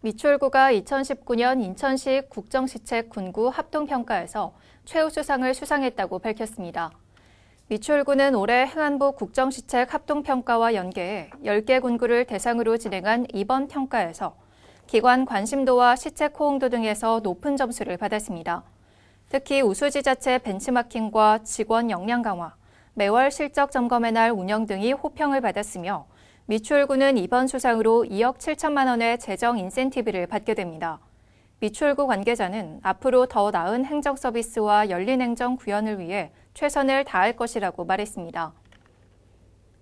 미추홀구가 2019년 인천시 국정시책 군구 합동평가에서 최우수상을 수상했다고 밝혔습니다. 미추홀구는 올해 행안부 국정시책 합동평가와 연계해 10개 군구를 대상으로 진행한 이번 평가에서 기관 관심도와 시책 호응도 등에서 높은 점수를 받았습니다. 특히 우수지자체 벤치마킹과 직원 역량 강화, 매월 실적 점검의 날 운영 등이 호평을 받았으며 미추홀구는 이번 수상으로 2억 7천만 원의 재정 인센티브를 받게 됩니다. 미추홀구 관계자는 앞으로 더 나은 행정 서비스와 열린 행정 구현을 위해 최선을 다할 것이라고 말했습니다.